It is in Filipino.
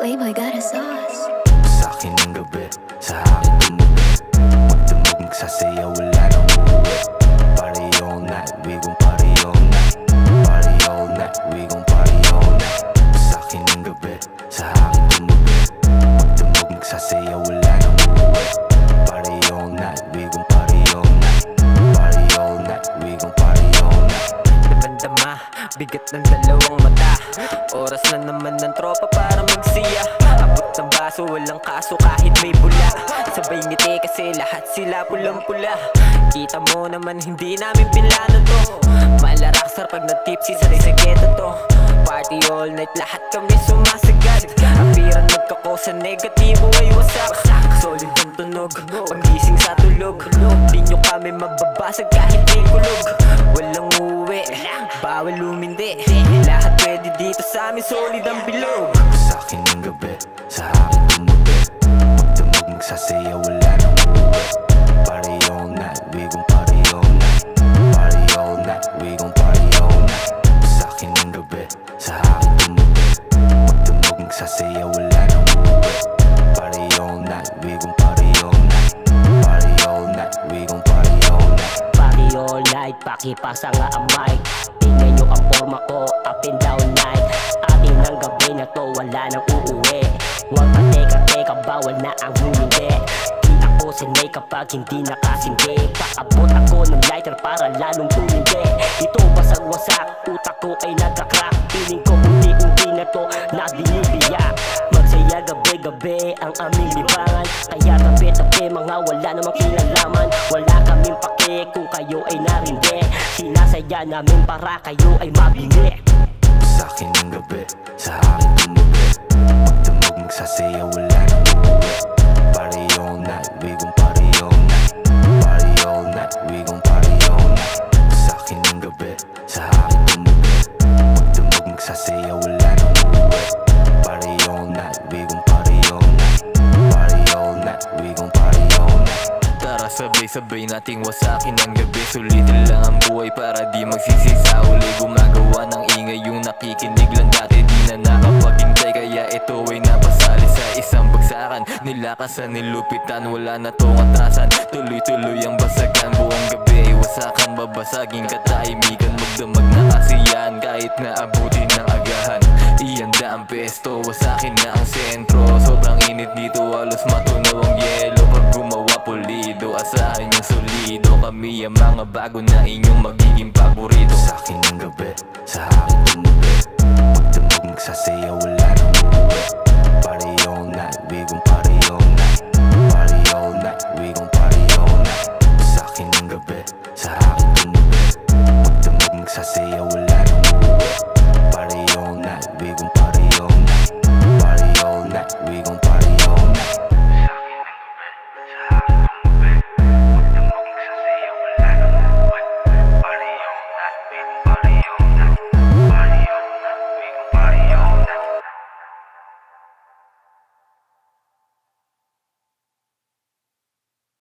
Playboy got a sauce. Sa akin ang gabi, sa akin tumabi Magdamag magsasayaw, wala nang uuwi. Party all night, we gon' party all night Party all night, we gon' party all night Sa akin ang gabi, sa akin tumabi Magdamag magsasayaw, wala nang uuwi. Party all night, we gon' party Damandama, bigat ng dalawang mata. Oras na naman ng tropa para magsiya. Abot ng baso, walang kaso kahit may bula. Sabay ngiti kasi lahat sila pulang-pula. Kita mo naman hindi namin pinlano to. Malaraksar pag na-tipsy sa resegeto to. Party all night, lahat kami sumasagad. Apiran magkakosa, negatibo ay wasak. Solid ang tunog, pagising sa tulog. Di nyo kami mababasag kahit may kulog amin, solid ang bilog. Sa akin ang gabi, sa akin tumabi Magdamag magsasayaw, wala nang uuwi Party all night, we gon' party all night Party all night, we gon' party all night Sa akin ang gabi, sa akin tumabi Magdamag magsasayaw, wala nang uuwi Party all night, we gon' party all night Party all night, we gon' party all night Party all night, pakipasa nga ang mic. Tingnan nyo ang forma ko, up and down night gabi na to, wala nang uuwi. Huwag ka teka teka, bawal na ang humindi Di ako sinay kapag hindi nakasindi Paabot ako ng lighter para lalong tumindi. Ito basag-wasak, utak ko ay nagka-crack Piling ko unti-unti na to, na binibiyak Magsaya gabi-gabi ang aming libangan. Kaya tabi-tabi mga wala namang kinalaman. Wala kaming pake kung kayo ay narindi. Sinasaya namin para kayo ay mabili Sabay-sabay nating wasakin ang gabi. Sulitin lang ang buhay para di magsisisa. Uli gumagawa ng ingay yung nakikinig lang dati. Di na nakapaghintay kaya ito ay napasali sa isang bagsakan. Nilakasan, nilupitan, wala na tong atrasan. Tuloy-tuloy ang basagan buong gabi. Wasakan Babasagin katahimikan. Magdamag na kasiyahan Kahit na abutin ng agahan. Ihanda ang pesto, wasakin na ang sentro. Sobrang init dito, halos matunaw Hindi ang mga bago na inyong magiging paborito. Sa akin ang gabi, sa akin tumabi Magdamag magsasaya, wala nang mabuwi Party all night, we party all night Party all night, we party all night Sa akin ang gabi, sa akin tumabi Magdamag magsasaya, wala nang mabuwi Party all night, we gon'